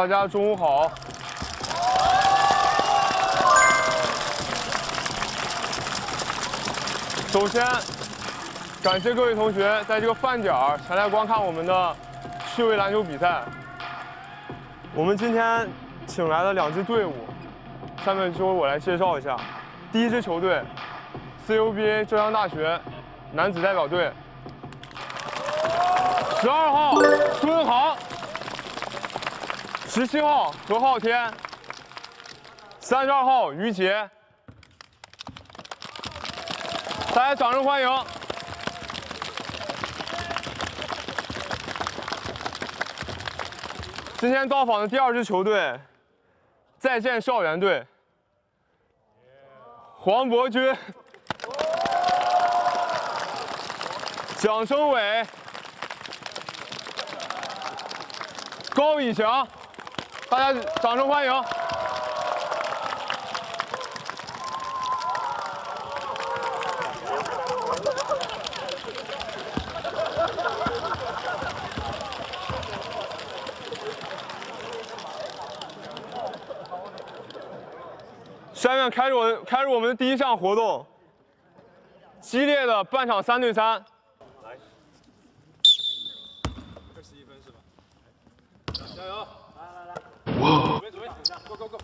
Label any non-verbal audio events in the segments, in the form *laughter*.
大家中午好。首先，感谢各位同学在这个饭点儿前来观看我们的趣味篮球比赛。我们今天请来了两支队伍，下面就由我来介绍一下。第一支球队，CUBA 浙江大学男子代表队，十二号孙航，十七号何昊天，三十二号于杰。大家掌声欢迎！今天到访的第二支球队，再见校园队，黄博军、蒋生伟、高以翔，大家掌声欢迎！下面开始我开始我们的第一项活动，激烈的半场三对三。来，二十一分是吧？加油！来来来，左边左边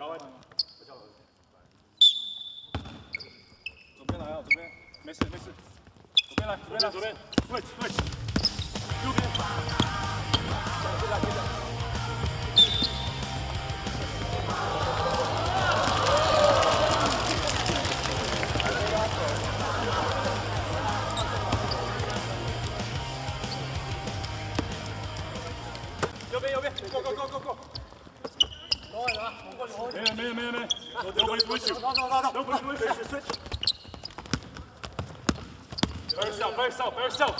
交换球交换。左边来啊，左边，没事没事。左边来，左边来，左边，switch switch。右边。接着接没有没有没有没有，nobody switch。nobody switch switch。Very self, very self, very self.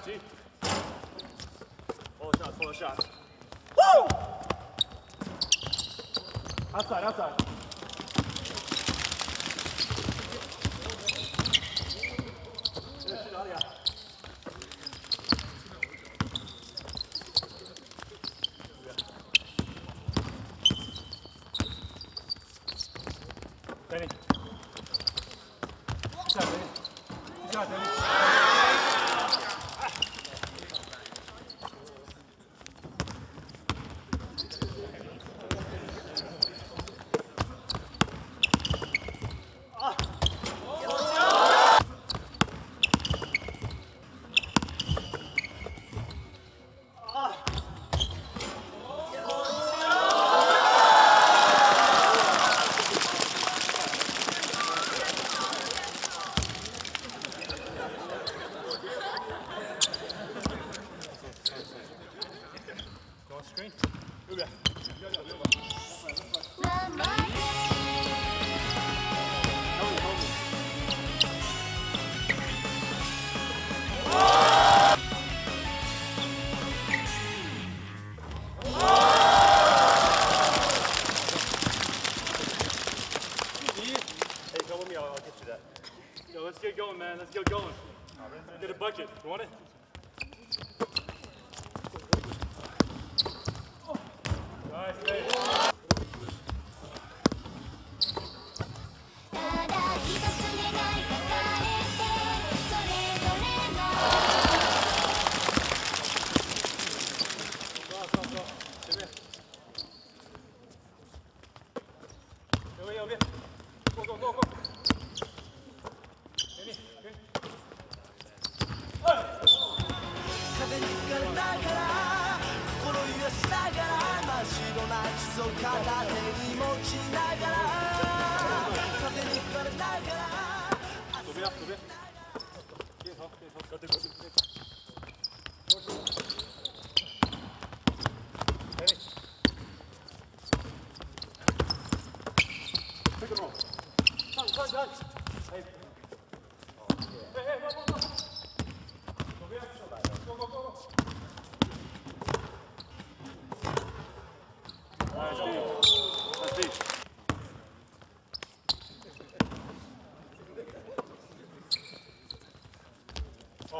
下击。Follow shot, follow shot. Woo! Outside, outside.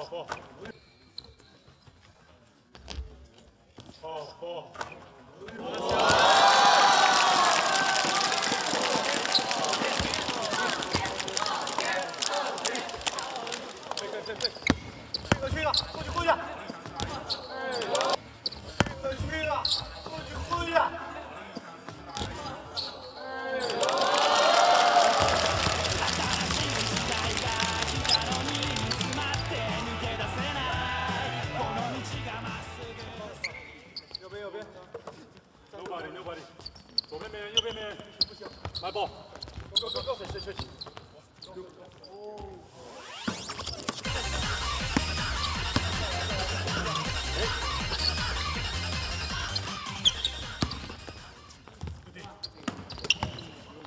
好好好。好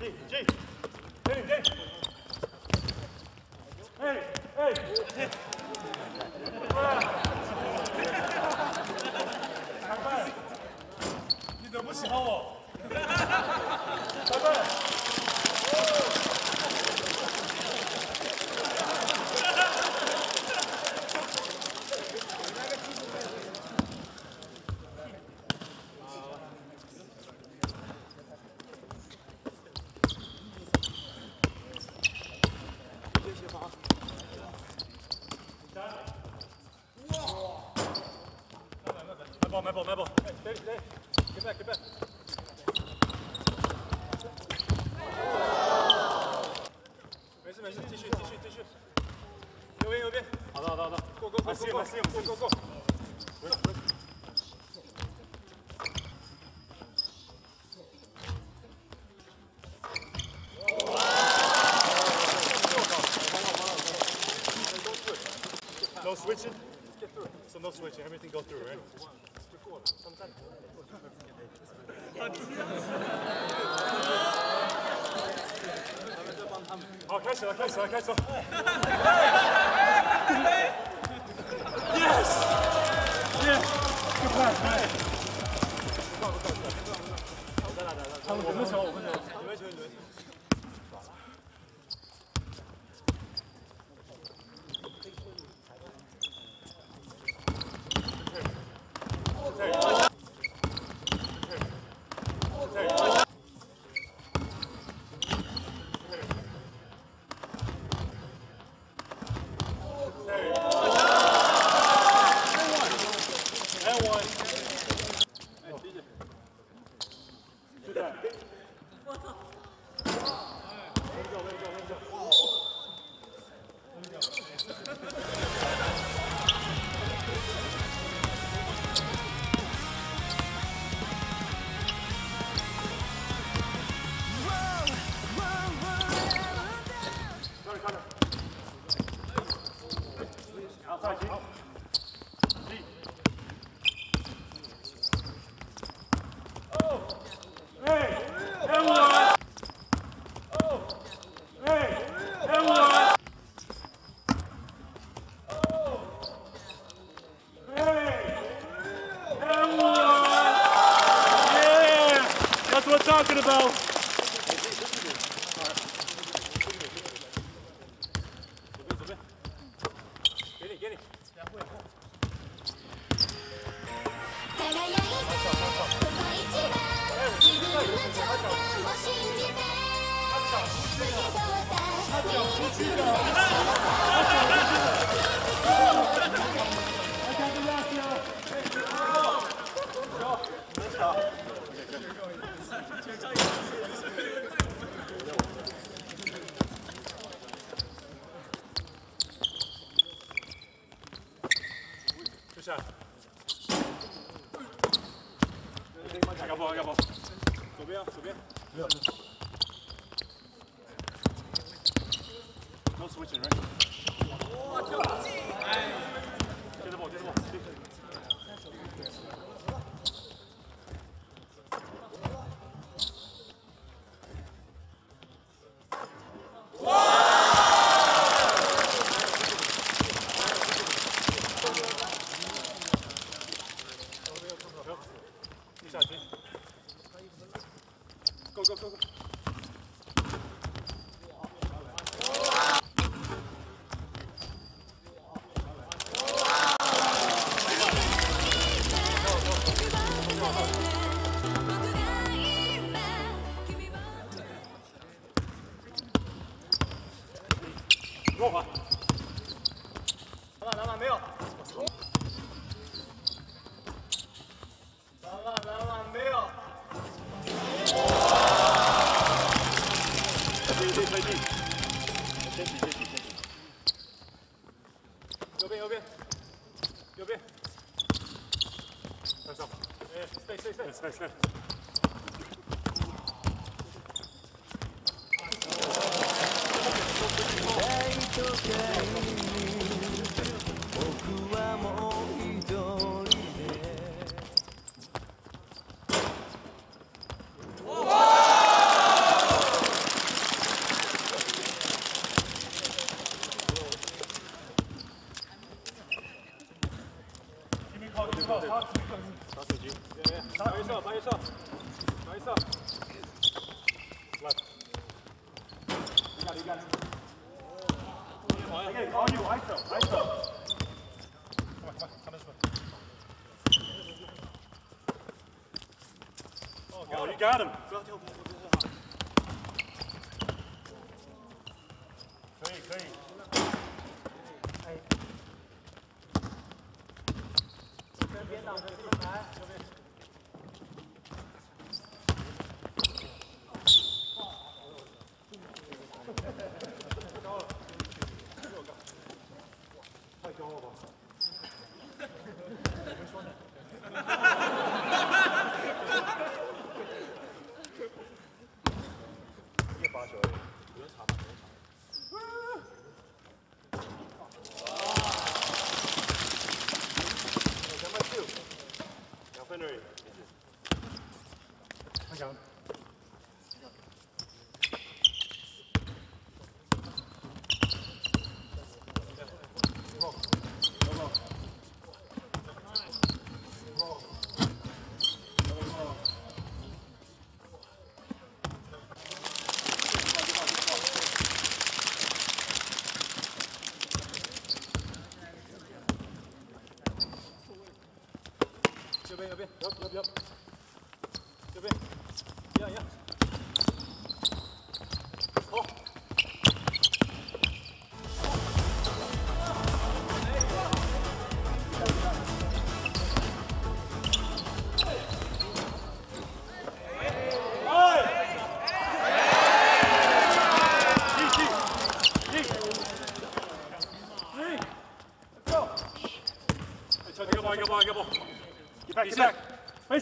哎哎你怎么喜欢我拜拜 switching? Let's get through it. So no switching, everything go through, right? okay Arkadaşlar, okay, arkadaşlar. Yes! Yes! Good pass, right? talking about. Let's go. 上一波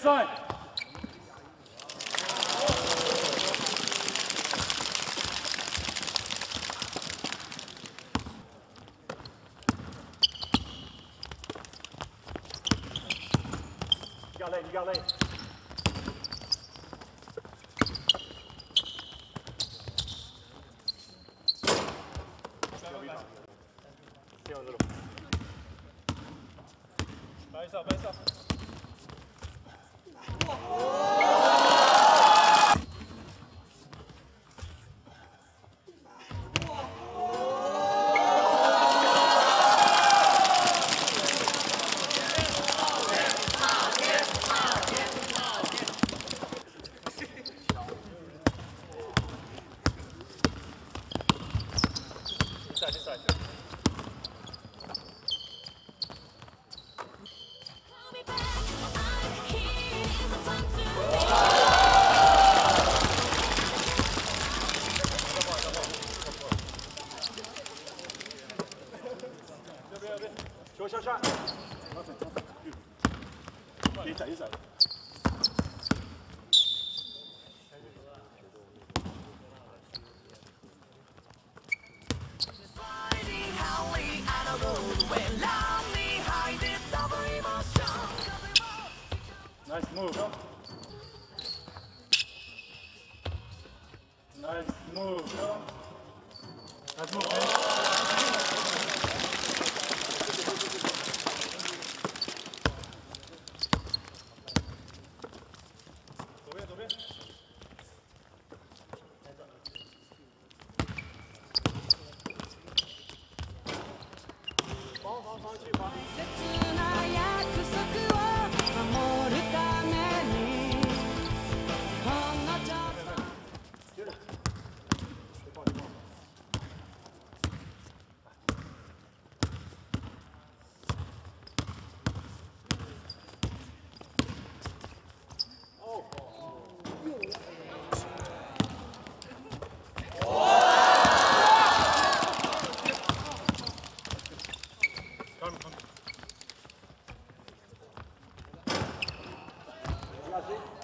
side. Move. Nice move. Nice move, Prazer.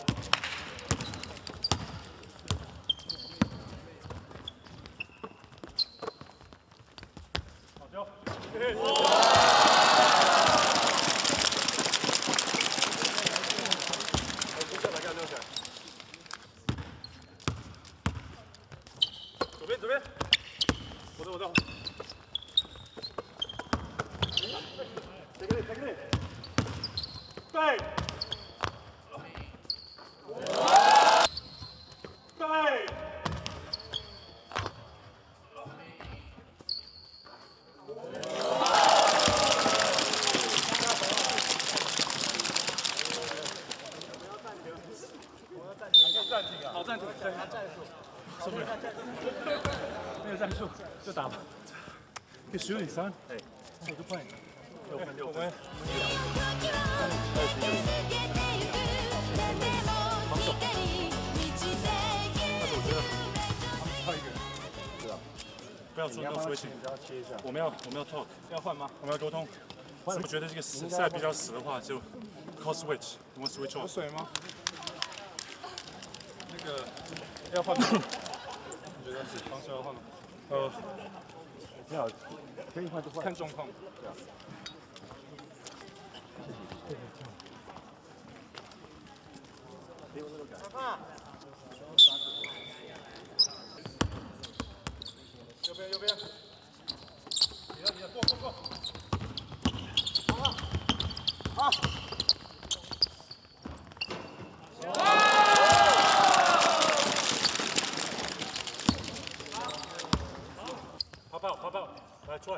九点三。哎。这个换一个六分六分一起再见不要说那么危险不要切一下我们要我们要 talk 要换吗？我们要沟通。如果觉得这个实在比较死的话就 coswitch 我们 switch 有水吗？要换吗？*coughs* 方向要换吗？呃要，可以换就换。看状况。对啊。右边，右边。你要，过过过。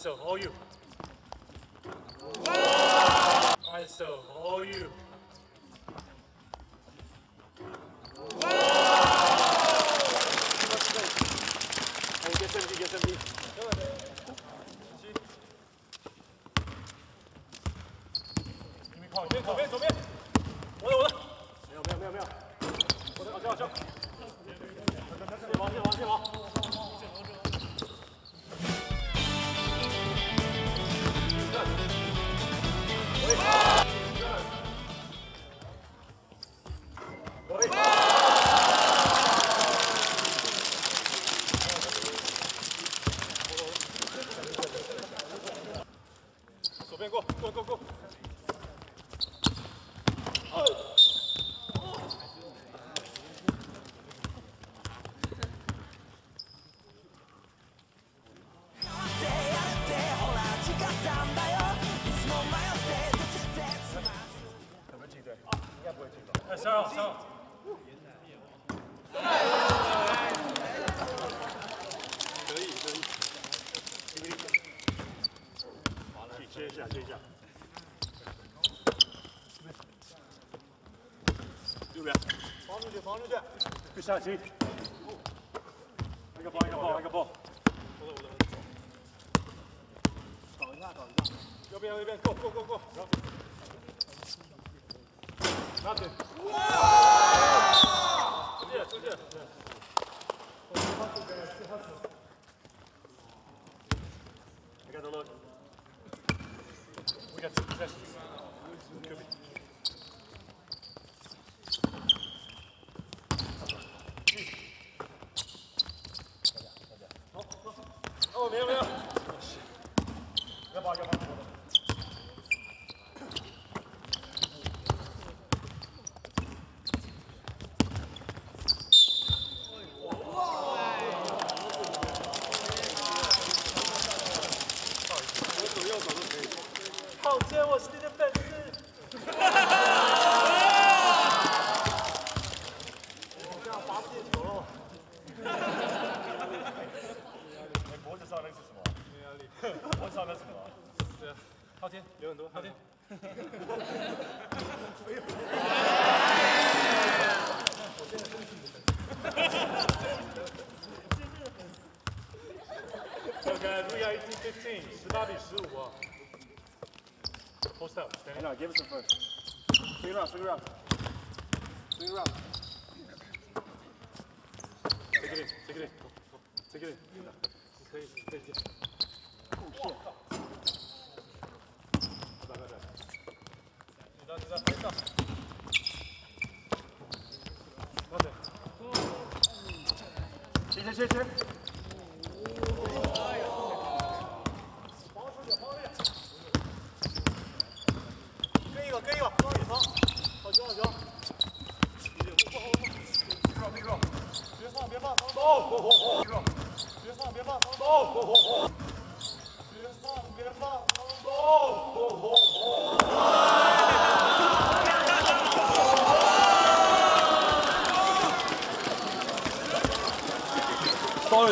ISO, all you. ISO, all you. 哎，三号，三号。可以，可以。接一下，接一下。右边。防出去，防出去。别下棋。一个包，一个包，一个包。搞一下，搞一下。右边，右边，go go go go。拿起。出去，出去。I got the look. We got two possessions. Could be. Oh, 没有没有。要跑要跑。up. Stand No, give us a first. Swing around, swing around. Swing around. Take it in, take it in. Go, go. Take it in. 可以，可以接。哇靠！来来来，你到你到，拍照。慢点。切切切切。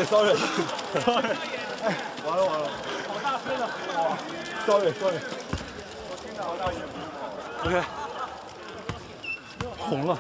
Sorry Sorry 哎，完了完了好大声啊。Sorry Sorry 我听到好大音。OK，红了。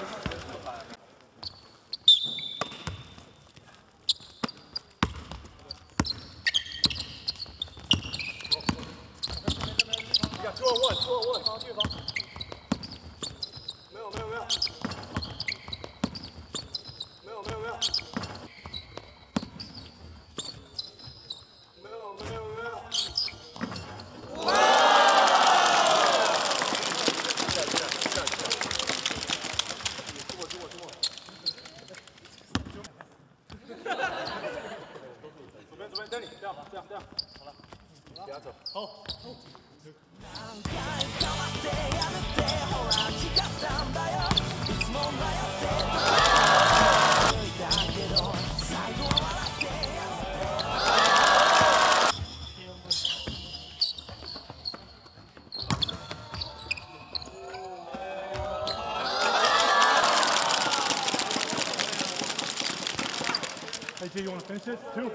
Hey, G, you want to finish this? Two.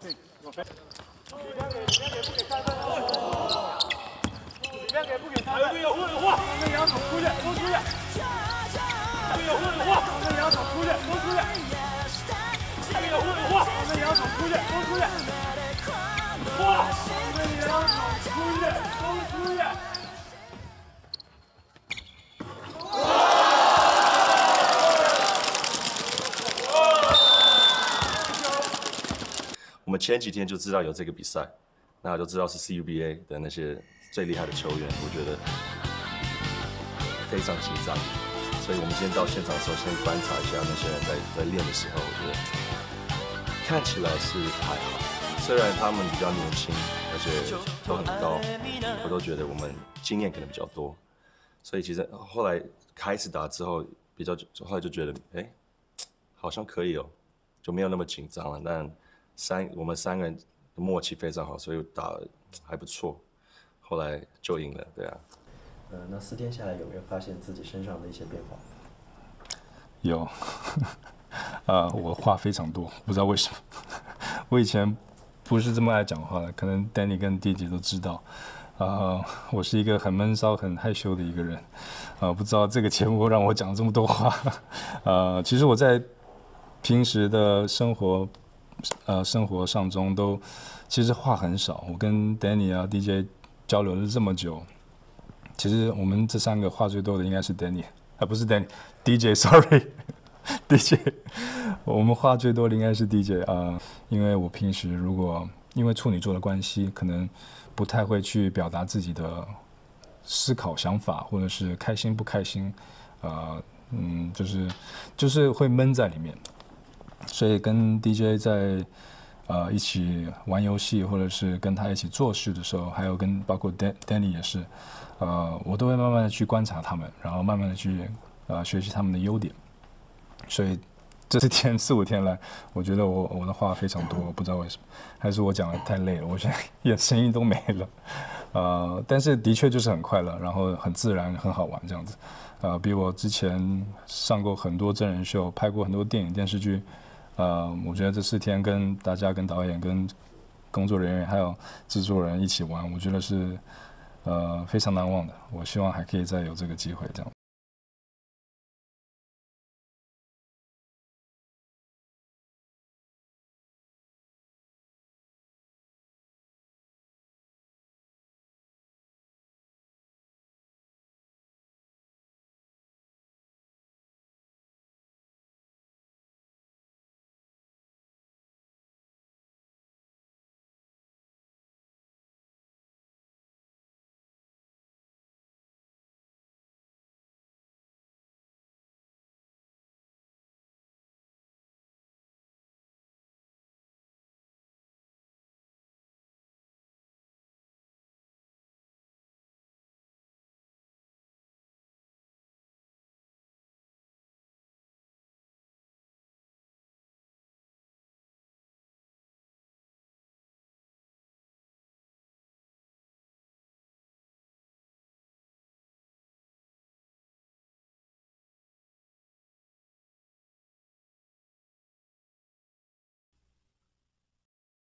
Hey, you want to finish? 里面给不给他？有有货有货，那两手出去，都出去。有货有货，那两手出去，都出去。下面有货有货，那两场出去，都出去，货。那两场出去，都出去。前几天就知道有这个比赛，那就知道是 CUBA 的那些最厉害的球员，我觉得非常紧张。所以我们今天到现场的时候，先观察一下那些人在在练的时候，我觉得看起来是还好。虽然他们比较年轻，而且都很高，我都觉得我们经验可能比较多。所以其实后来开始打之后，比较后来就觉得，哎，好像可以哦，就没有那么紧张了。但三我们三个人的默契非常好，所以打得还不错。后来就赢了，对啊。呃，那四天下来有没有发现自己身上的一些变化？有，啊，*laughs* 我话非常多，不知道为什么。我以前不是这么爱讲话的，可能 Danny 跟弟弟都知道。啊，我是一个很闷骚、很害羞的一个人。啊，不知道这个节目让我讲这么多话。*laughs* 呃，其实我在平时的生活，呃，生活上中都其实话很少。我跟 Danny 啊、DJ 交流了这么久。其实我们这三个话最多的应该是 Danny，啊不是 Danny，DJ，Sorry，DJ，*laughs* *laughs* 我们话最多的应该是 DJ 啊，因为我平时如果因为处女座的关系，可能不太会去表达自己的思考、想法，或者是开心不开心，啊，嗯，就是就是会闷在里面，所以跟 DJ 在呃一起玩游戏，或者是跟他一起做事的时候，还有跟包括 Dan Danny 也是。呃，我都会慢慢的去观察他们，然后慢慢的去呃学习他们的优点。所以这四天四五天来，我觉得我我的话非常多，不知道为什么，还是我讲的太累了，我现在也声音都没了。呃，但是的确就是很快乐，然后很自然，很好玩这样子。呃，比我之前上过很多真人秀，拍过很多电影电视剧，呃，我觉得这四天跟大家、跟导演、跟工作人员还有制作人一起玩，我觉得是。呃，非常难忘的。我希望还可以再有这个机会，这样。